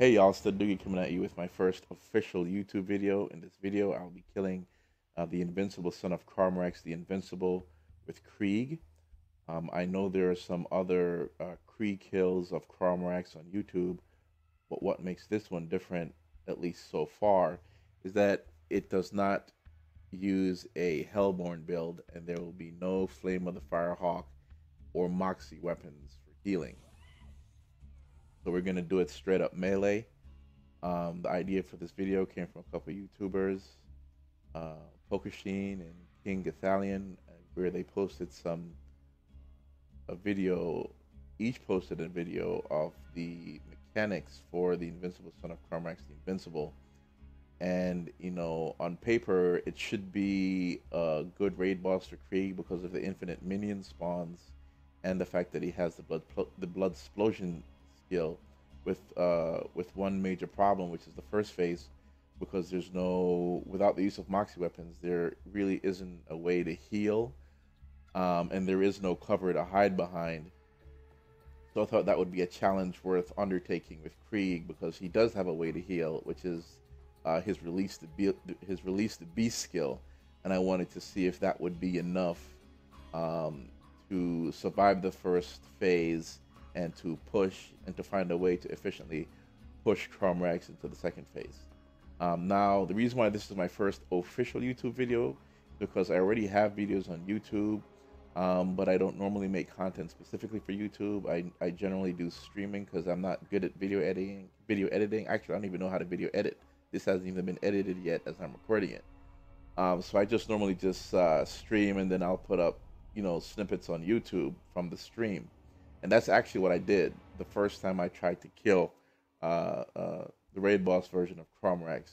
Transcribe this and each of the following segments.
Hey y'all, Studdugie coming at you with my first official YouTube video. In this video, I'll be killing uh, the invincible son of Crawmerax, the Invincible, with Krieg. Um, I know there are some other uh, Krieg kills of Crawmerax on YouTube, but what makes this one different, at least so far, is that it does not use a Hellborn build, and there will be no Flame of the Firehawk or Moxxi weapons for healing. So we're gonna do it straight up melee. Um, the idea for this video came from a couple YouTubers, uh, Pokersheen and King Gothalion, where they posted some a video. Each posted a video of the mechanics for the Invincible Son of Crawmerax, the Invincible. And you know, on paper, it should be a good raid boss for Krieg because of the infinite minion spawns and the fact that he has the blood the blood explosion skill with uh, with one major problem, which is the first phase, because there's no without the use of Moxxi weapons, there really isn't a way to heal, um, and there is no cover to hide behind. So I thought that would be a challenge worth undertaking with Krieg because he does have a way to heal, which is uh, his release the be- his release the beast skill, and I wanted to see if that would be enough um, to survive the first phase and to push and to find a way to efficiently push Crawmerax into the second phase. Um, now, the reason why this is my first official YouTube video because I already have videos on YouTube, um, but I don't normally make content specifically for YouTube. I, I generally do streaming because I'm not good at video editing. Video editing. Actually, I don't even know how to video edit. This hasn't even been edited yet as I'm recording it. Um, so I just normally just uh, stream and then I'll put up, you know, snippets on YouTube from the stream and that's actually what I did the first time I tried to kill uh, uh, the raid boss version of Crawmerax.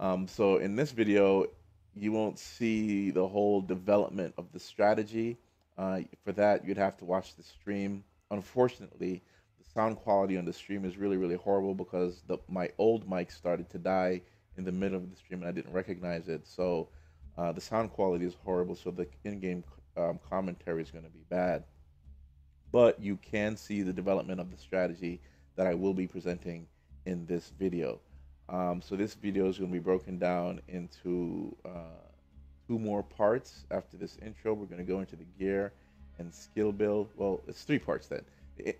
Um, so in this video, you won't see the whole development of the strategy. Uh, for that, you'd have to watch the stream. Unfortunately, the sound quality on the stream is really, really horrible because the, my old mic started to die in the middle of the stream and I didn't recognize it. So uh, the sound quality is horrible. So the in-game um, commentary is going to be bad but you can see the development of the strategy that I will be presenting in this video. Um, so this video is going to be broken down into uh, two more parts. After this intro, we're going to go into the gear and skill build. Well, it's three parts then.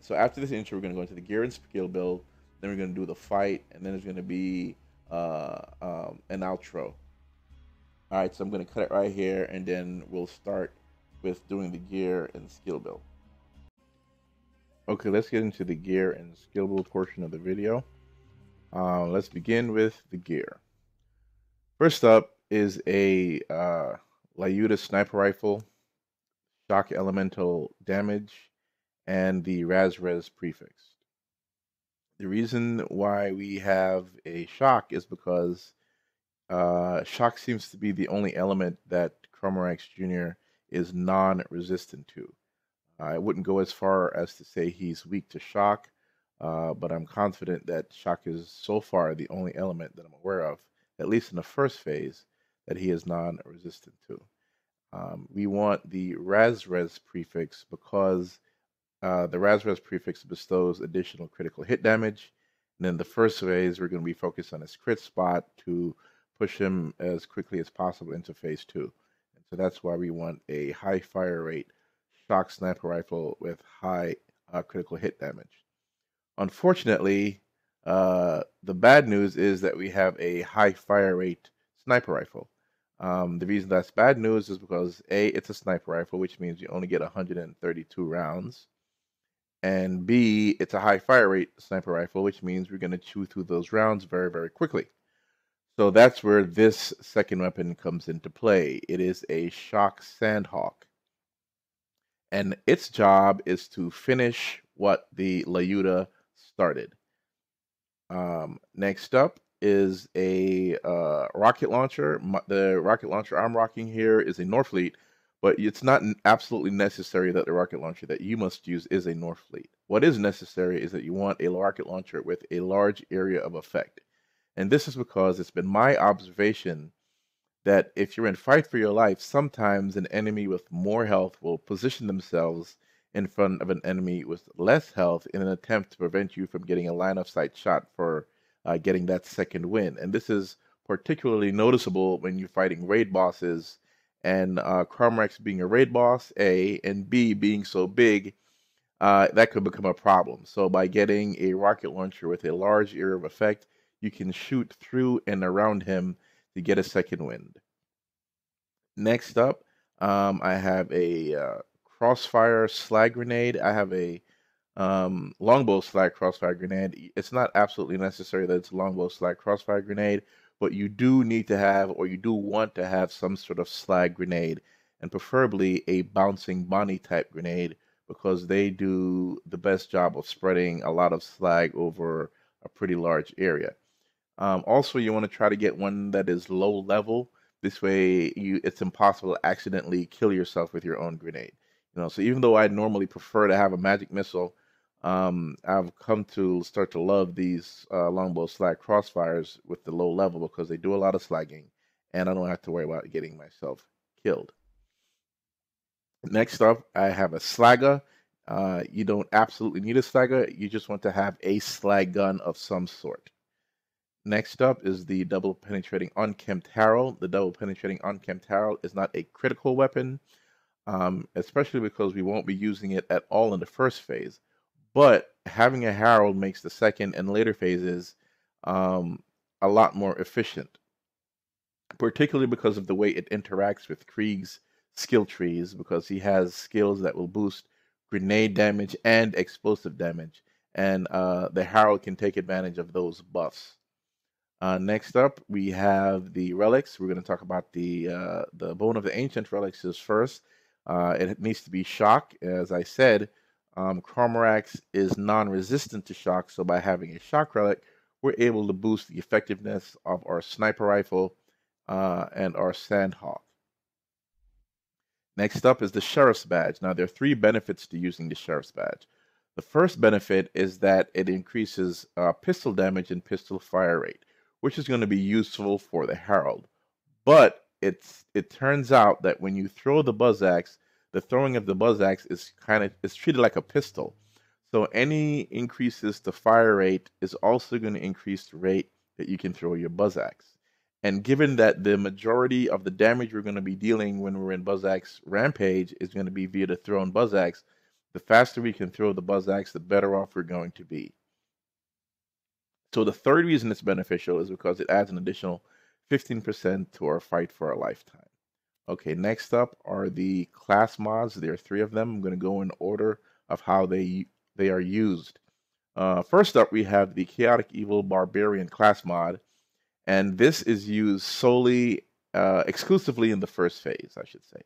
So after this intro, we're going to go into the gear and skill build. Then we're going to do the fight, and then there's going to be uh, um, an outro. All right, so I'm going to cut it right here, and then we'll start with doing the gear and skill build. Okay, let's get into the gear and skill build portion of the video. Uh, let's begin with the gear. First up is a uh, sniper rifle, shock elemental damage, and the Raz-Res prefix. The reason why we have a shock is because uh, shock seems to be the only element that Crawmerax Jr. is non-resistant to. I wouldn't go as far as to say he's weak to shock, uh, but I'm confident that shock is so far the only element that I'm aware of, at least in the first phase, that he is non resistant to. Um, we want the Raz-Res prefix because uh, the Raz-Res prefix bestows additional critical hit damage. And then the first phase, we're going to be focused on his crit spot to push him as quickly as possible into phase two. And so that's why we want a high fire rate shock sniper rifle with high uh, critical hit damage. Unfortunately, uh, the bad news is that we have a high fire rate sniper rifle. Um, the reason that's bad news is because A, it's a sniper rifle, which means you only get 132 rounds. And B, it's a high fire rate sniper rifle, which means we're going to chew through those rounds very, very quickly. So that's where this second weapon comes into play. It is a Shock Sandhawk and its job is to finish what the Lyuda started. Um, next up is a uh, rocket launcher. The rocket launcher I'm rocking here is a Norfleet, but it's not absolutely necessary that the rocket launcher that you must use is a Norfleet. What is necessary is that you want a rocket launcher with a large area of effect. And this is because it's been my observation that if you're in fight for your life, sometimes an enemy with more health will position themselves in front of an enemy with less health in an attempt to prevent you from getting a line of sight shot for uh, getting that second win. And this is particularly noticeable when you're fighting raid bosses and uh, Crawmerax being a raid boss, A, and B, being so big, uh, that could become a problem. So by getting a rocket launcher with a large area of effect, you can shoot through and around him to get a second wind. Next up, um, I have a uh, crossfire slag grenade. I have a um, longbow slag crossfire grenade. It's not absolutely necessary that it's a longbow slag crossfire grenade, but you do need to have, or you do want to have, some sort of slag grenade, and preferably a bouncing Bonnie type grenade because they do the best job of spreading a lot of slag over a pretty large area. Um, also, you want to try to get one that is low level. This way, you it's impossible to accidentally kill yourself with your own grenade. You know, so even though I normally prefer to have a magic missile, um, I've come to start to love these uh, longbow slag crossfires with the low level because they do a lot of slagging, and I don't have to worry about getting myself killed. Next up, I have a slagger. Uh, you don't absolutely need a slagger. You just want to have a slag gun of some sort. Next up is the double penetrating unkempt Harold. The double penetrating unkempt Harold is not a critical weapon, um, especially because we won't be using it at all in the first phase. But having a Harold makes the second and later phases um, a lot more efficient, particularly because of the way it interacts with Krieg's skill trees, because he has skills that will boost grenade damage and explosive damage, and uh, the Harold can take advantage of those buffs. Uh, next up, we have the relics. We're going to talk about the uh, the bone of the ancient relics is first. Uh, it needs to be shock. As I said, um, is non-resistant to shock, so by having a shock relic, we're able to boost the effectiveness of our sniper rifle uh, and our sandhawk. Next up is the sheriff's badge. Now, there are three benefits to using the sheriff's badge. The first benefit is that it increases uh, pistol damage and pistol fire rate which is going to be useful for the Harold. But it's it turns out that when you throw the buzz axe, the throwing of the buzz axe is kind of is treated like a pistol. So any increases to fire rate is also going to increase the rate that you can throw your buzz axe. And given that the majority of the damage we're going to be dealing when we're in buzz axe rampage is going to be via the thrown buzz axe, the faster we can throw the buzz axe, the better off we're going to be. So the third reason it's beneficial is because it adds an additional 15% to our fight for a lifetime. Okay, next up are the class mods. There are three of them. I'm going to go in order of how they they are used. Uh, first up, we have the Chaotic Evil Barbarian class mod, and this is used solely, uh, exclusively in the first phase, I should say.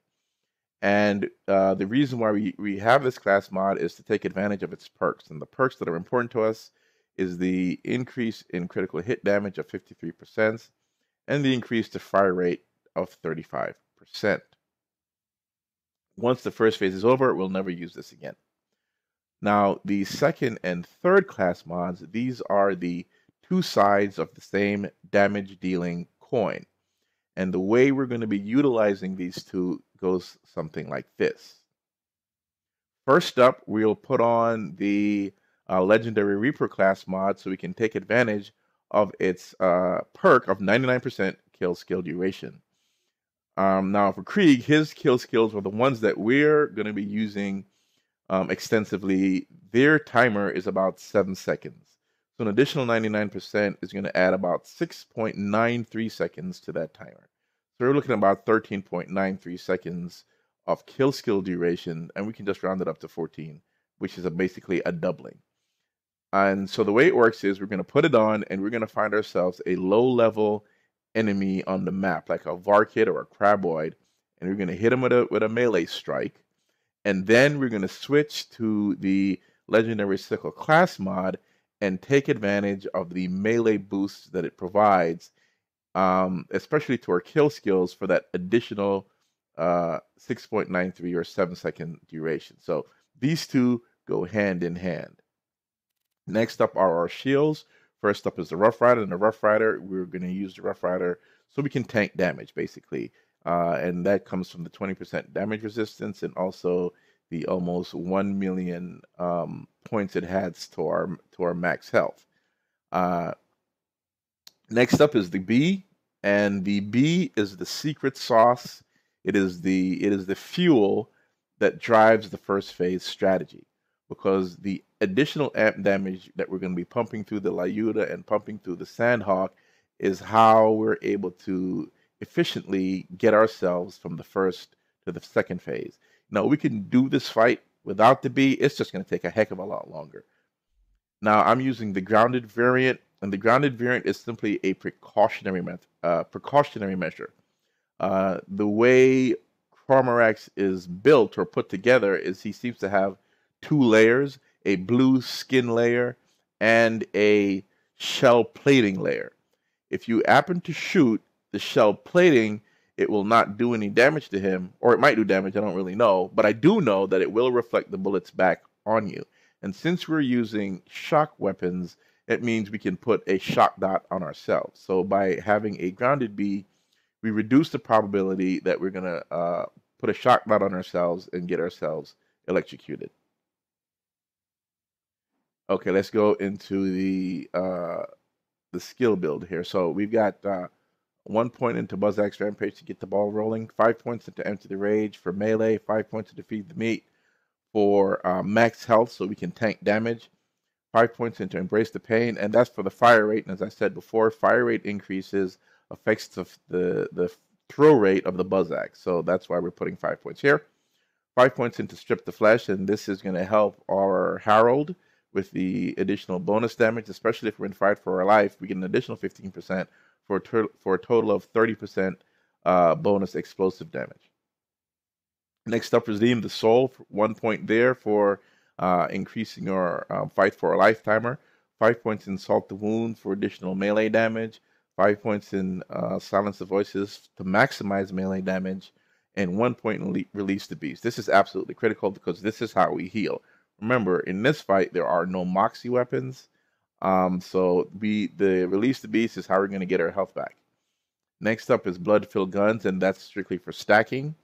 And uh, the reason why we, we have this class mod is to take advantage of its perks. And the perks that are important to us is the increase in critical hit damage of 53% and the increase to fire rate of 35%. Once the first phase is over, we'll never use this again. Now, the second and third class mods, these are the two sides of the same damage dealing coin. And the way we're going to be utilizing these two goes something like this. First up, we'll put on the uh, legendary Reaper class mod so we can take advantage of its uh, perk of 99% kill skill duration. Um, now, for Krieg, his kill skills are the ones that we're going to be using um, extensively. Their timer is about seven seconds. So, an additional 99% is going to add about 6.93 seconds to that timer. So, we're looking at about 13.93 seconds of kill skill duration, and we can just round it up to 14, which is a, basically a doubling. And so the way it works is we're going to put it on and we're going to find ourselves a low level enemy on the map, like a Varkid or a Craboid, and we're going to hit him with a, with a melee strike. And then we're going to switch to the Legendary Sickle class mod and take advantage of the melee boosts that it provides, um, especially to our kill skills for that additional uh, 6.93 or 7 second duration. So these two go hand in hand. Next up are our shields. First up is the Rough Rider, and the Rough Rider, we're going to use the Rough Rider so we can tank damage, basically. Uh, and that comes from the 20% damage resistance and also the almost 1 million um, points it has to our, to our max health. Uh, next up is the Bee, and the Bee is the secret sauce. It is the it is the fuel that drives the first phase strategy because the additional amp damage that we're going to be pumping through the Lyuda and pumping through the Sandhawk is how we're able to efficiently get ourselves from the first to the second phase. Now, we can do this fight without the Bee, it's just going to take a heck of a lot longer. Now, I'm using the grounded variant, and the grounded variant is simply a precautionary, met- uh, precautionary measure. Uh, the way Crawmerax is built or put together is he seems to have two layers a blue skin layer and a shell plating layer. If you happen to shoot the shell plating, it will not do any damage to him, or it might do damage, I don't really know, but I do know that it will reflect the bullets back on you. And since we're using shock weapons, it means we can put a shock dot on ourselves. So by having a grounded bee, we reduce the probability that we're going to uh, put a shock dot on ourselves and get ourselves electrocuted. Okay, let's go into the uh, the skill build here. So we've got uh, one point into Buzzax Rampage to get the ball rolling, five points into Empty the Rage for melee, five points to Feed the meat for uh, max health so we can tank damage, five points into Embrace the Pain, and that's for the fire rate. And as I said before, fire rate increases affects the, the, the throw rate of the Buzzax. So that's why we're putting five points here. Five points into Strip the Flesh, and this is going to help our Harold with the additional bonus damage, especially if we're in Fight for Our Life. We get an additional 15% for a, for a total of 30% uh, bonus explosive damage. Next up, Redeem the Soul, one point there for uh, increasing your um, Fight for a Lifetimer. Five points in Salt the Wound for additional melee damage. Five points in uh, Silence the Voices to maximize melee damage. And one point in le- Release the Beast. This is absolutely critical because this is how we heal. Remember, in this fight, there are no Moxxi weapons. Um, so we the release the beast is how we're going to get our health back. Next up is blood filled guns, and that's strictly for stacking.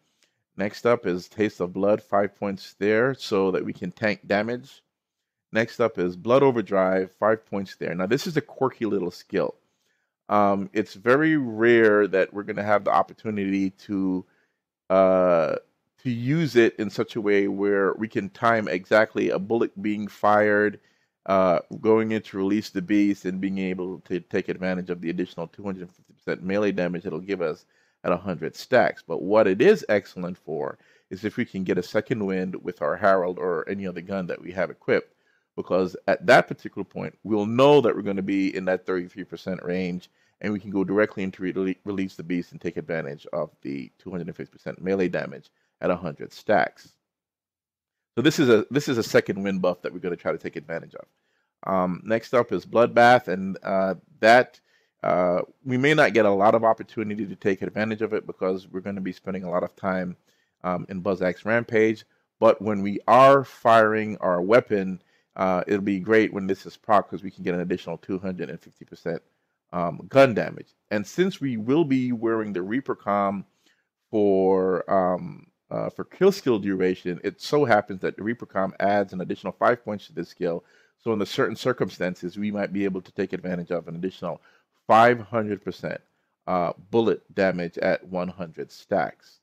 Next up is taste of blood, five points there, so that we can tank damage. Next up is blood overdrive, five points there. Now this is a quirky little skill. Um, it's very rare that we're going to have the opportunity to uh, to use it in such a way where we can time exactly a bullet being fired uh, going into release the beast and being able to take advantage of the additional 250% melee damage it'll give us at 100 stacks. But what it is excellent for is if we can get a second wind with our Harold or any other gun that we have equipped, because at that particular point, we'll know that we're going to be in that 33% range and we can go directly into re- release the beast and take advantage of the 250% melee damage at 100 stacks. So this is a this is a second wind buff that we're going to try to take advantage of. Um, next up is Bloodbath, and uh, that uh, we may not get a lot of opportunity to take advantage of it because we're going to be spending a lot of time um, in Buzzax Rampage. But when we are firing our weapon, uh, it'll be great when this is proc because we can get an additional 250% um, gun damage. And since we will be wearing the Reaper Com for um, uh, for kill skill duration, it so happens that the Reaper Com adds an additional five points to this skill. So in the certain circumstances, we might be able to take advantage of an additional 500% uh, bullet damage at 100 stacks.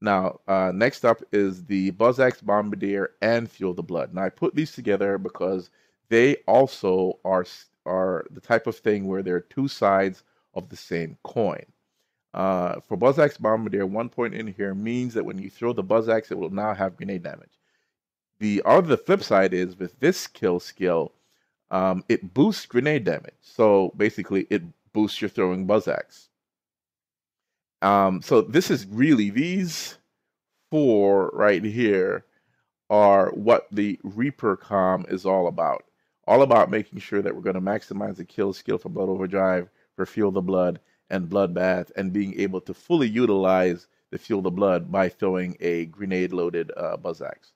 Now, uh, next up is the Buzzax Bombardier and Fuel the Blood. Now, I put these together because they also are are the type of thing where they're two sides of the same coin. Uh, for Buzzax Bombardier, one point in here means that when you throw the Buzzax, it will now have grenade damage. The other flip side is with this kill skill, um, it boosts grenade damage. So basically, it boosts your throwing Buzzax. Um, so this is really these four right here are what the Reaper Com is all about. All about making sure that we're going to maximize the kill skill for Blood Overdrive, for Fuel the Blood, and Bloodbath, and being able to fully utilize the Fuel the Blood by throwing a grenade loaded uh, Buzzax.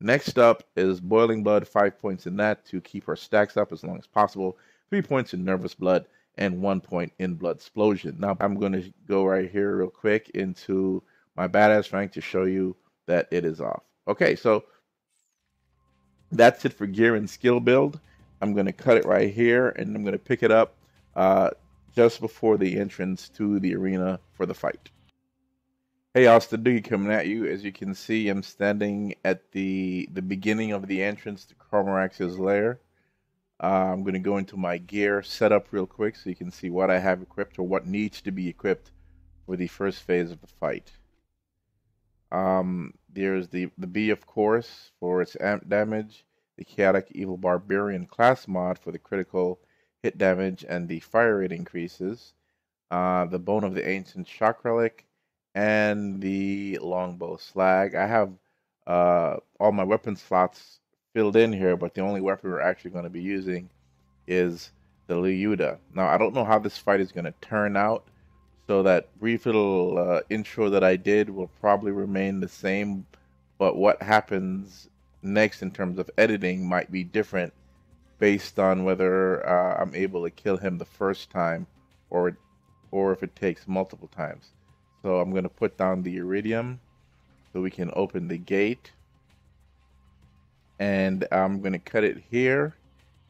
Next up is Boiling Blood, five points in that to keep our stacks up as long as possible, three points in Nervous Blood, and one point in Blood Explosion. Now I'm going to go right here real quick into my badass rank to show you that it is off. Okay, so that's it for gear and skill build. I'm going to cut it right here and I'm going to pick it up uh, just before the entrance to the arena for the fight. Hey, Austin Doogie coming at you. As you can see, I'm standing at the the beginning of the entrance to Crawmerax's lair. Uh, I'm going to go into my gear setup real quick so you can see what I have equipped or what needs to be equipped for the first phase of the fight. Um, there's the, the Bee, of course, for its amp damage, the Chaotic Evil Barbarian class mod for the critical hit damage and the fire rate increases, uh, the Bone of the Ancient Shock Relic, and the Longbow Slag. I have uh, all my weapon slots filled in here, but the only weapon we're actually going to be using is the Lyuda. Now, I don't know how this fight is going to turn out, so that brief little uh, intro that I did will probably remain the same, but what happens next in terms of editing might be different based on whether uh, I'm able to kill him the first time or or if it takes multiple times. So I'm going to put down the iridium so we can open the gate and I'm going to cut it here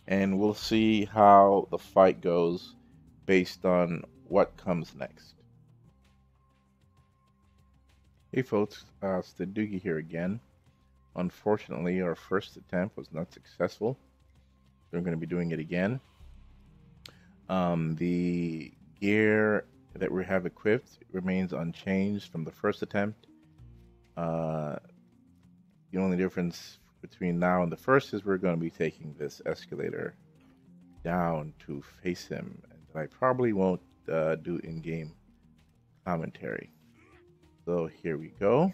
and we'll see how the fight goes based on what comes next. Hey folks, uh, Studdugie here again. Unfortunately, our first attempt was not successful. We're going to be doing it again. Um, the gear that we have equipped remains unchanged from the first attempt. Uh, the only difference between now and the first is we're going to be taking this escalator down to face him. And I probably won't uh, do in-game commentary. So here we go.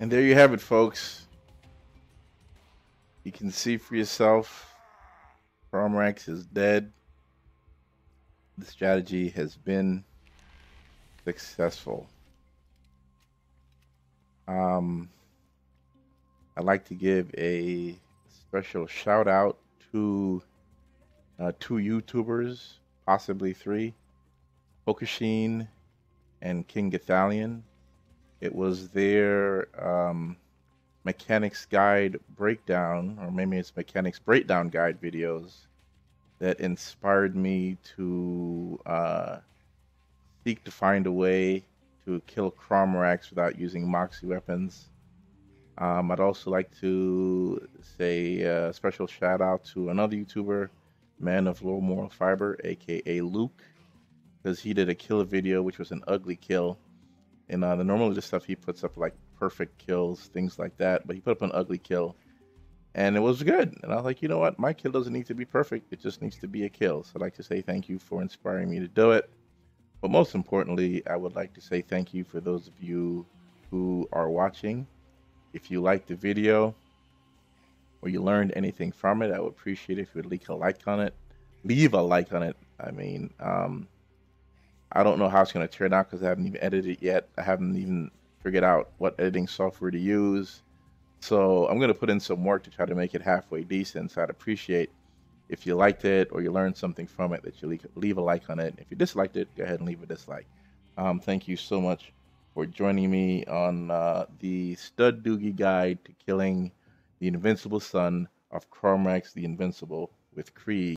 And there you have it, folks. You can see for yourself, Crawmerax is dead. The strategy has been successful. Um, I'd like to give a special shout out to uh, two YouTubers, possibly three, Pokasheen and King Gothalion. It was their um, mechanics guide breakdown, or maybe it's mechanics breakdown guide videos that inspired me to uh, seek to find a way to kill Crawmerax without using Moxxi weapons. Um, I'd also like to say a special shout out to another YouTuber, Man of Low Moral Fiber, aka Luke, because he did a killer video which was an ugly kill. And uh, the normally the stuff he puts up like perfect kills, things like that, but he put up an ugly kill, and it was good. And I was like, you know what, my kill doesn't need to be perfect; it just needs to be a kill. So I'd like to say thank you for inspiring me to do it. But most importantly, I would like to say thank you for those of you who are watching. If you liked the video or you learned anything from it, I would appreciate if you would leave a like on it. Leave a like on it. I mean, um, I don't know how it's going to turn out because I haven't even edited it yet. I haven't even figured out what editing software to use. So I'm going to put in some work to try to make it halfway decent. So I'd appreciate if you liked it or you learned something from it that you leave a like on it. If you disliked it, go ahead and leave a dislike. Um, thank you so much for joining me on uh, the Studdugie Guide to Killing the Invincible Son of Crawmerax the Invincible with Krieg.